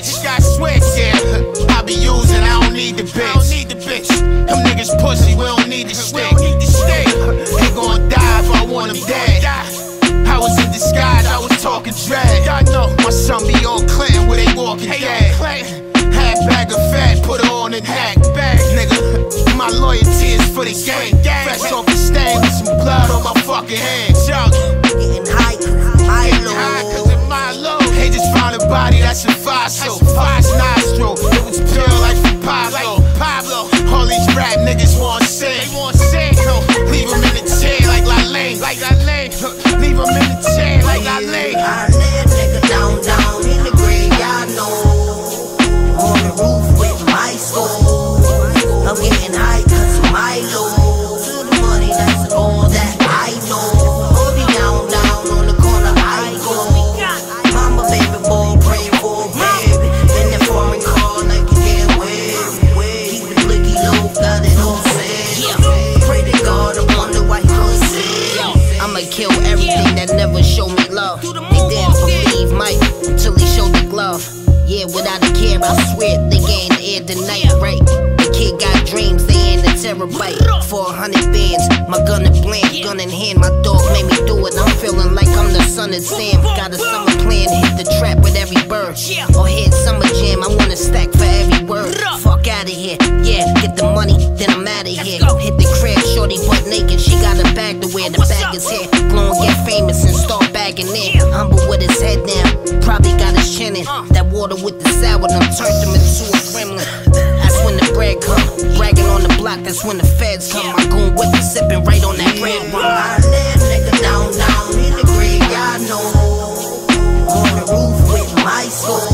got switched. Got switched, yeah. I be using, I don't need the bitch. I don't need the bitch. Them niggas pussy, we don't need the stick. Need the stick. They gon' die if I want them dead. I was in disguise, I was talking dread. I know my son be on Clinton where they walking dead. Half bag of fat, put her on the neck. Bag, nigga. My loyalty is for the game. Fresh off the stain with some blood on my fucking hands. A. Five nostril. It was pure like from Pablo. Pablo. All these rap niggas want sin. They want sin. Leave them in the chair like La Lane. Like La Lane. Leave them in the chair like La Lane. Bands, my gun in blank, gun in hand, my dog made me do it. I'm feeling like I'm the son of Sam. Got a summer plan, hit the trap with every bird. Or hit summer jam, I wanna stack for every word. Fuck out of here, yeah, get the money, then I'm out of here. Hit the crib, shorty butt naked, she got a bag to wear, the bag is here. And get famous and start bagging in. Humble with his head down, probably got his chin in. That water with the sour done turned him into a gremlin. Bread come. Bragging on the block, that's when the feds come. My goon with the sipping right on that bread rum. I live nigga down, down in the graveyard, know. On the roof with my soul.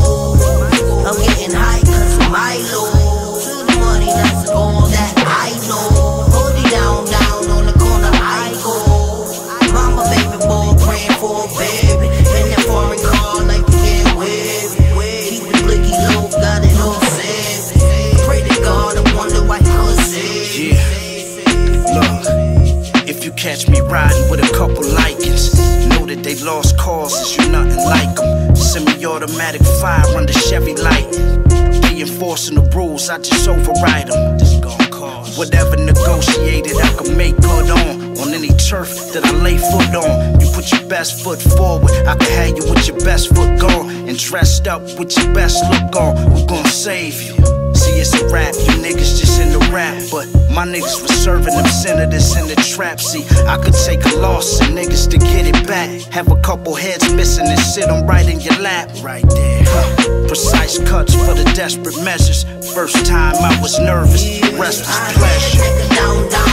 Catch me riding with a couple likings, know that they lost causes, You're nothing like them. Semi-automatic fire under Chevy light. They enforcing the rules, I just override them. Whatever negotiated, I can make good on. On any turf that I lay foot on. You put your best foot forward, I can have you with your best foot gone. And dressed up with your best look on. Gonna save you? See, it's a rap, you niggas just in the rap. But my niggas was serving them senators in the trap. See, I could take a loss and niggas to get it back. Have a couple heads missing and sit them right in your lap. Right there. Precise cuts for the desperate measures. First time I was nervous, the rest was pleasure.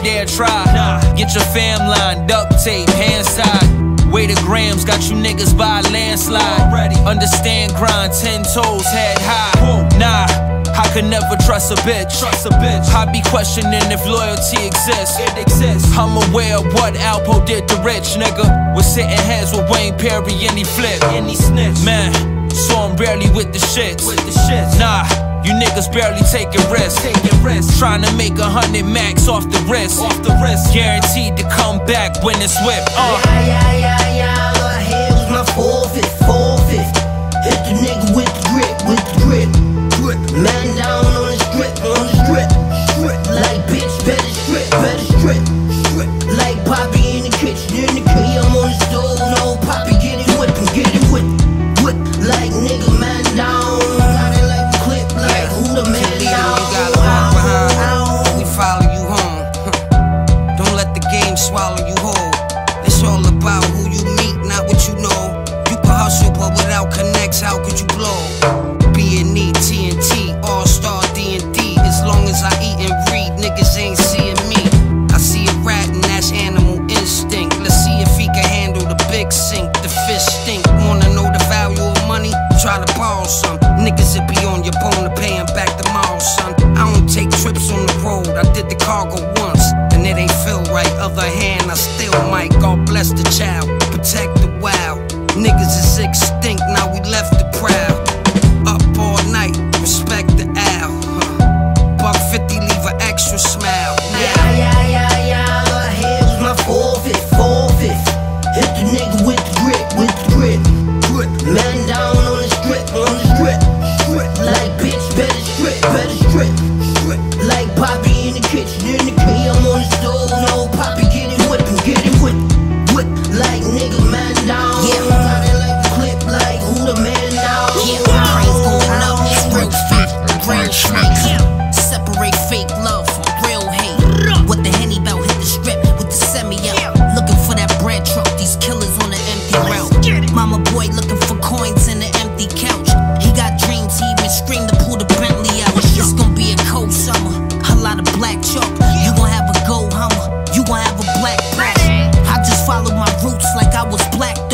Take mine, you dare try. Get your fam line, duct tape, hand side. Weight of grams got you niggas by a landslide. Understand grind, ten toes, head high. Nah, I could never trust a bitch. Trust a bitch. I be questioning if loyalty exists. It exists. I'm aware of what Alpo did to Rich, nigga. Was sitting heads with Wayne Perry and he flipped. And he snitched. Man, so I'm barely with the shits. With the shits. Nah. You niggas barely taking risks. Taking risks. Trying to make a hundred max off the wrist. Off the wrist. Guaranteed to come back when it's whipped. Uh. Yeah, yeah, yeah, did the cargo once, and it ain't feel right. Other hand, I still might. God bless the child, protect the wild. Niggas is six. I was black.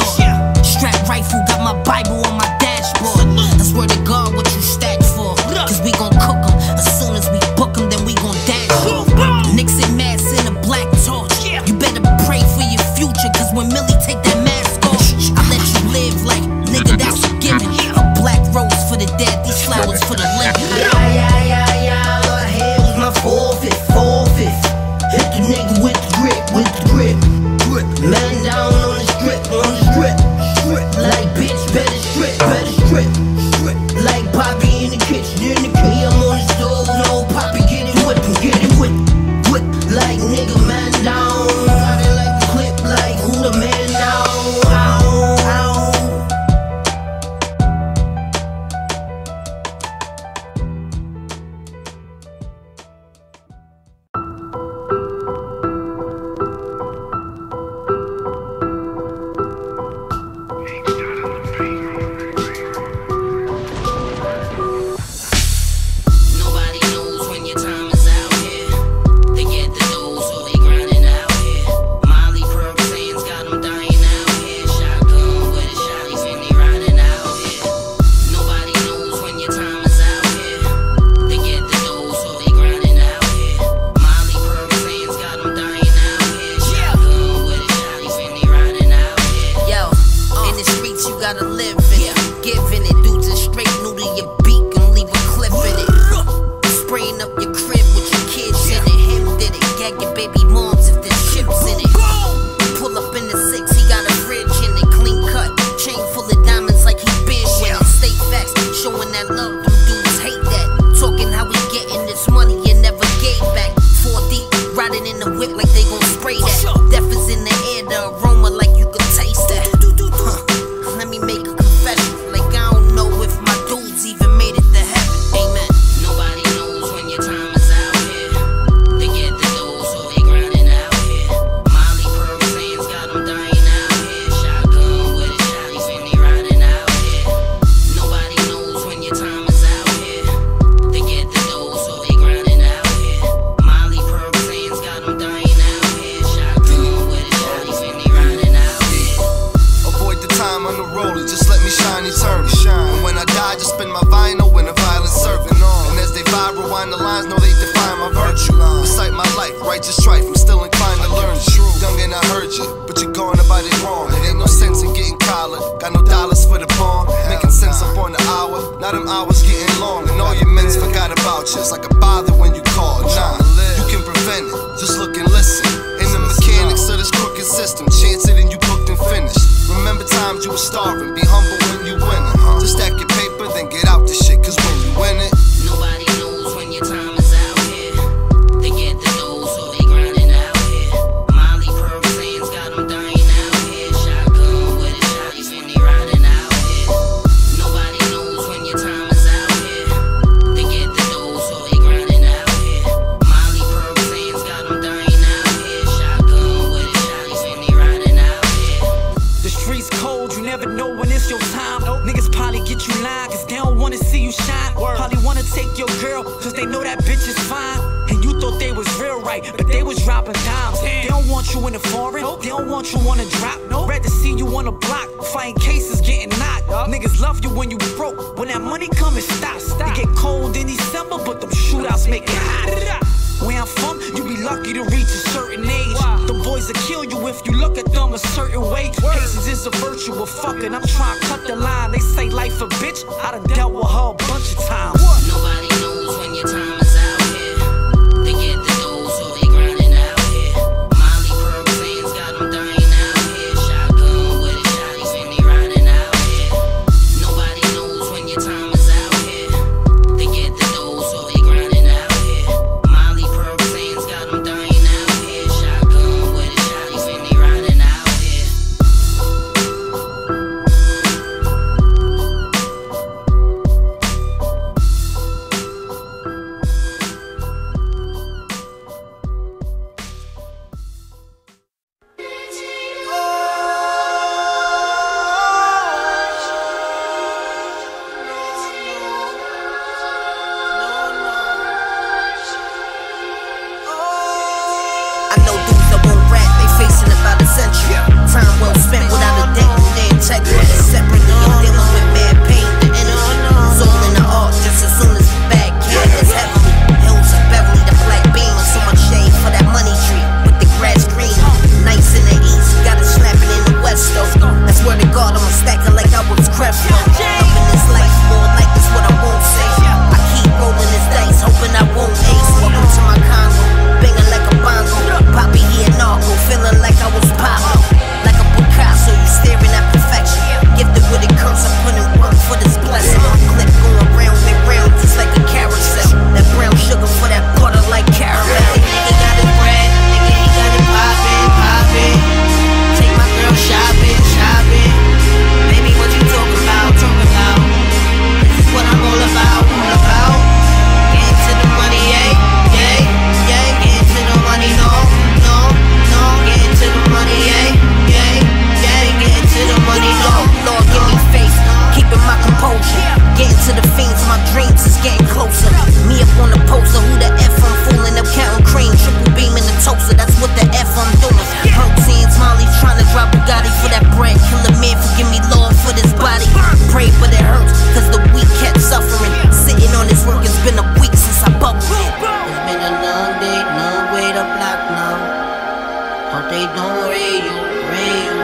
But they don't radio, radio.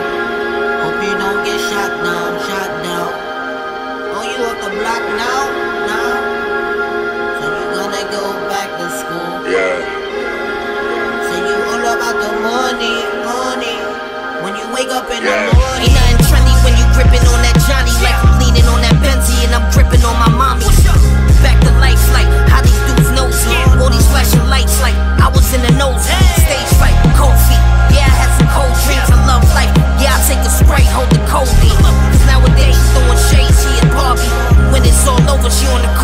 Hope you don't get shot down, shot down. Oh, you off the block now? Now? So you gonna go back to school? Yeah. So you all about the money, money. When you wake up in yeah. the morning. Ain't nothing trendy when you gripping on that Johnny. Like I'm leaning on that Benzie and I'm gripping on my mommy. Back to life like how these dudes know? me. All these flashing lights like I was in the nose. you on the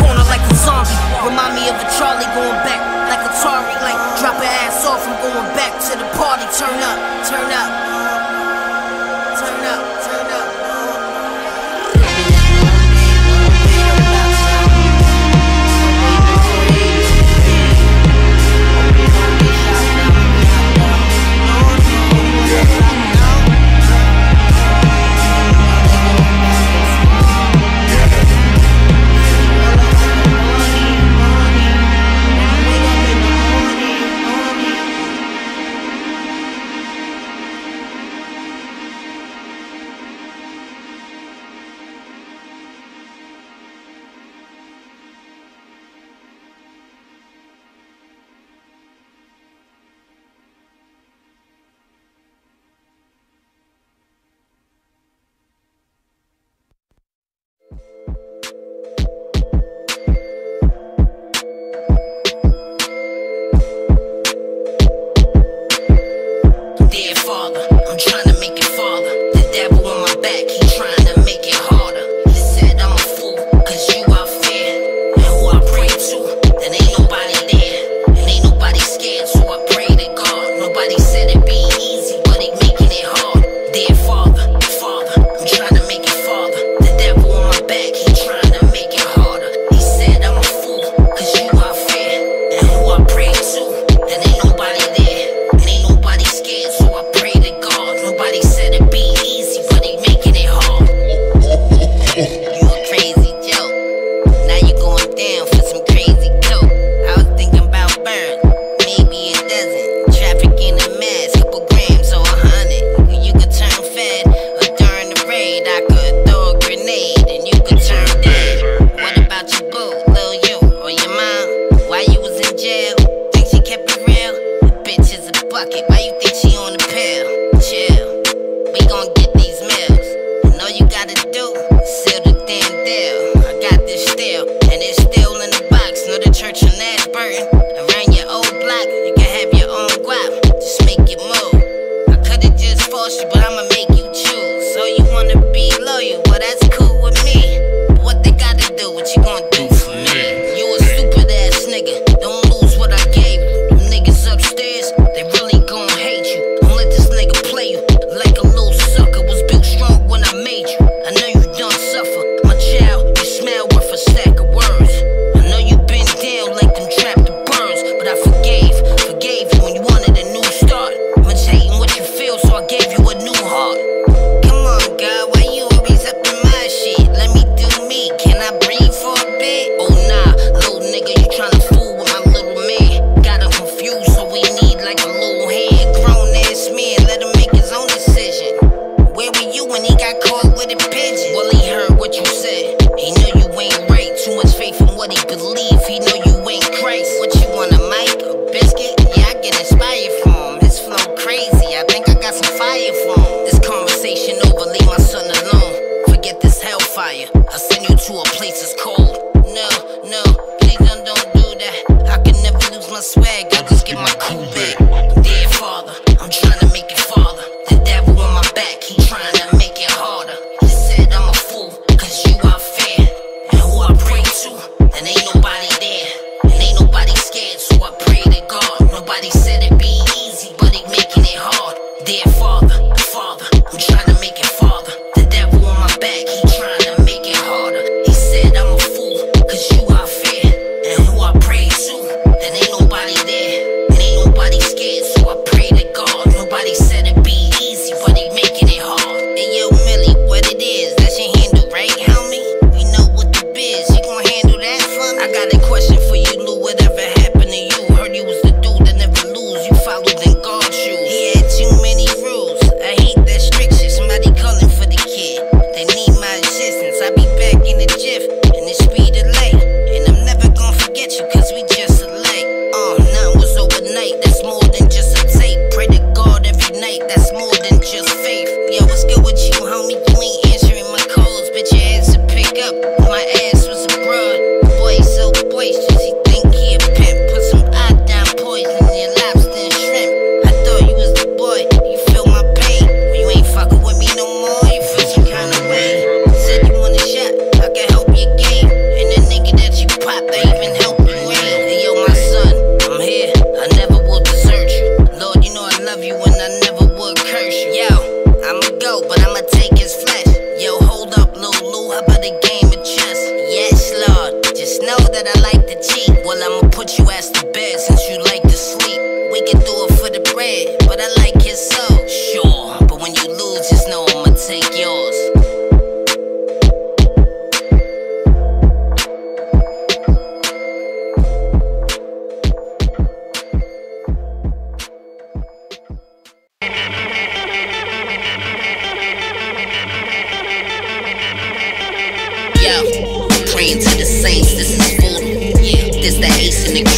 up.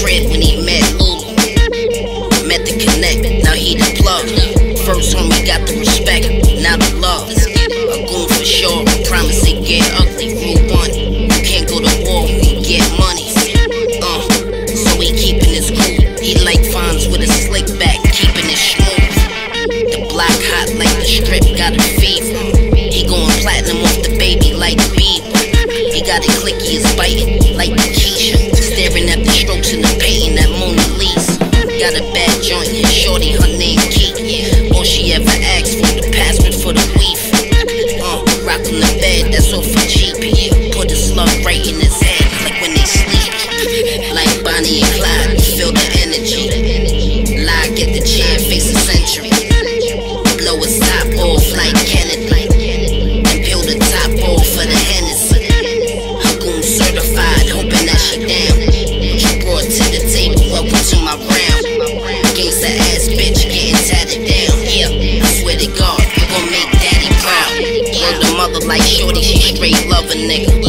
friend when he met Lulu. Met the connect, now he the plug. First homie got the respect, now the love. A goon for sure, promise it get ugly, rule one. You can't go to war, we get money. Uh, so he keeping his cool. He like fines with a slick back, keeping it smooth. The block hot like the strip, got a fever. He going platinum off the baby like the. He got it clicky, he's biting. like shorty, she straight love a nigga.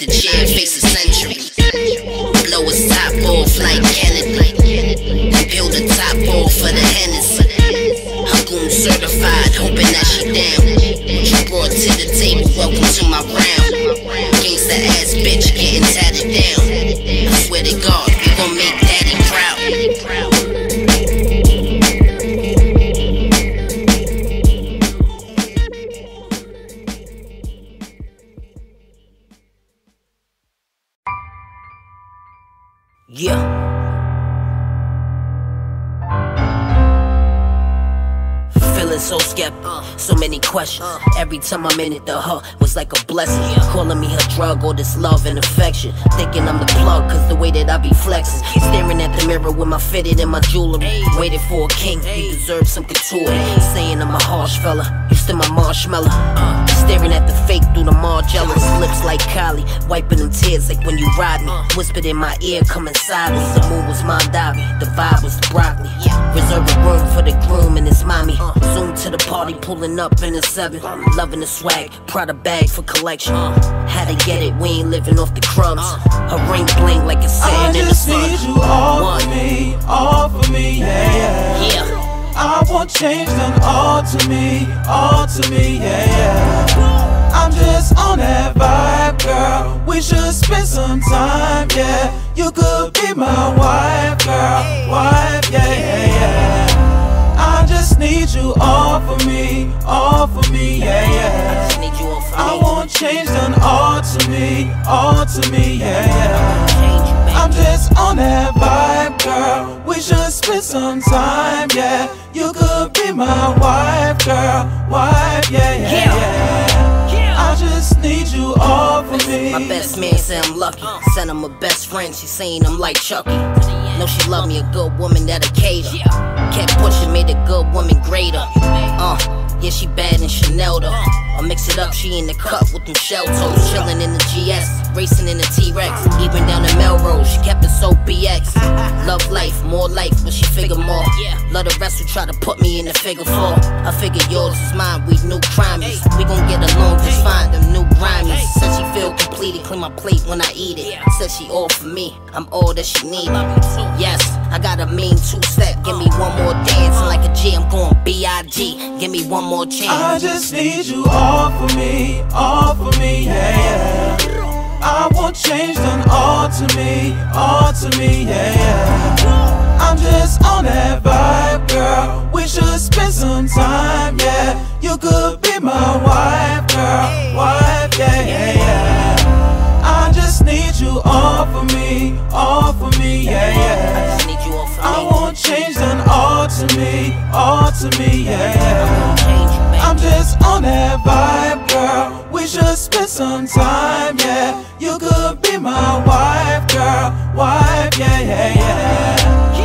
The chair, face a century. Blow a top off like Kennedy. Peel the top off for the Hennessy. Hagoon certified, hoping that she down. What you brought to the table, welcome to my round. Gangsta ass bitch getting tatted down. I swear to God, time I'm in it, the huh like a blessing. Calling me her drug, all this love and affection. Thinking I'm the plug, cause the way that I be flexing. Staring at the mirror with my fitted and my jewelry. Waiting for a king, you deserve some couture. Saying I'm a harsh fella, you still my marshmallow. Uh, staring at the fake through the mar jealous. Lips like Kylie, wiping them tears like when you ride me. Whispered in my ear, come inside me. The moon was Mondavi, the vibe was the broccoli. Reserving room for the groom and his mommy. Zoom to the party, pulling up in a seven. Loving the swag, Prada bag for collection. How to get it, we ain't living off the crumbs. Her ring bling like I sand in the just need you all One. for me, all for me, yeah, yeah. Yeah. I want change done all to me, all to me, yeah, yeah. I'm just on that vibe, girl. We should spend some time, yeah. You could be my wife, girl. Wife, yeah, yeah, yeah. I just need you all for me, all for me, yeah, yeah. Just need you all for I want change done all to me, all to me, yeah, yeah. Change you, baby. I'm just on that vibe, girl. We should spend some time, yeah. You could be my wife, girl. Wife, yeah, yeah, yeah. I just need you all for me. My best man say I'm lucky. Said I'm a best friend. She saying I'm like Chucky. Know she love me, a good woman that'll cater. Kept pushing, made a good woman greater. Uh, yeah, she bad and Chanel though. I mix it up, she in the cup with them shell toes. Chillin' in the GS, racing in the T-Rex. Even down in Melrose, she kept it so BX. Love life, more life, but she figure more. Yeah. Love the rest who try to put me in the figure four. I figure yours is mine, we new crimes. We gon' get along completed, clean my plate when I eat it. Said she all for me, I'm all that she need. Yes, I got a mean two step. Give me one more dance, and like a G, I'm going B.I.G. Give me one more chance. I just need you all for me, all for me, yeah, yeah. I want change done all to me, all to me, yeah, yeah. I'm just on that vibe, girl. We should spend some time, yeah. You could be my wife, girl. Wife, yeah, yeah, yeah. I just need you all for me, all for me, yeah, yeah. I Just need you all for me. I me. want change done all to me, all to me, yeah, yeah. Change you, baby. I'm just on that vibe, girl. We should spend some time, yeah. You could be my wife, girl. Wife, yeah, yeah, yeah.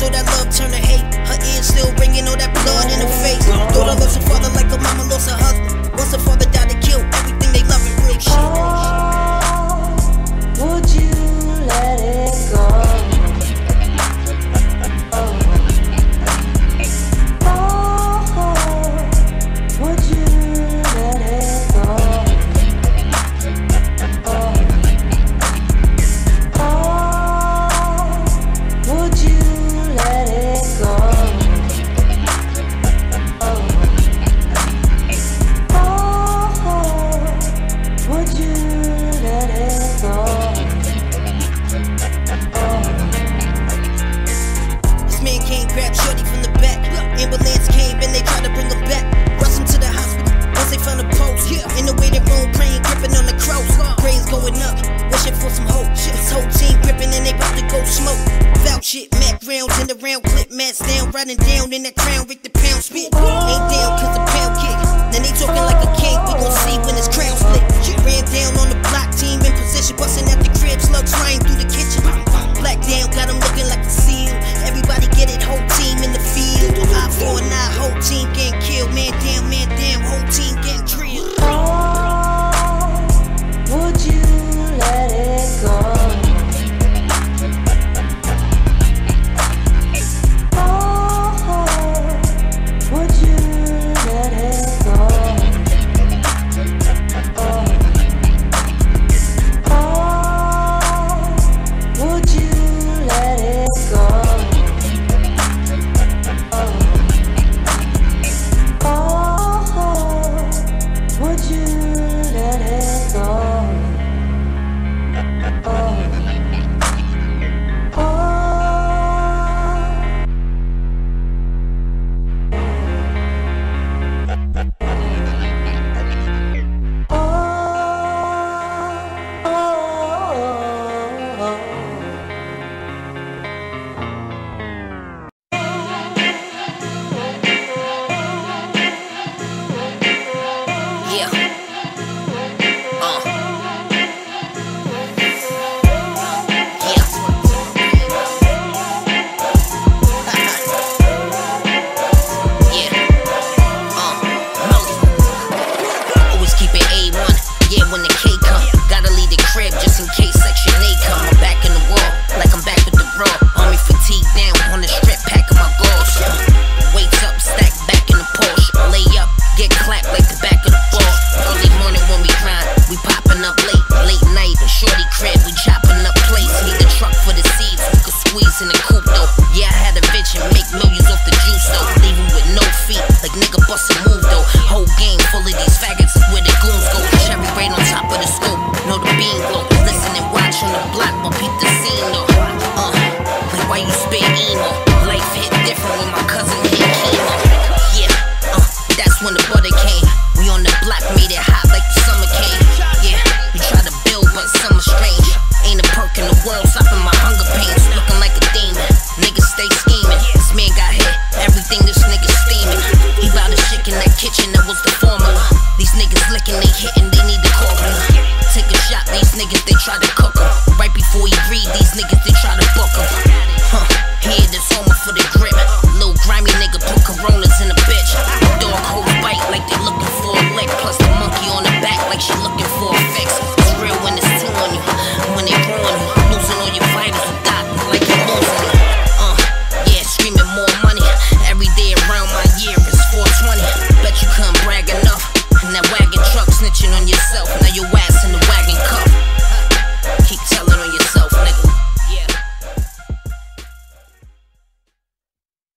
So that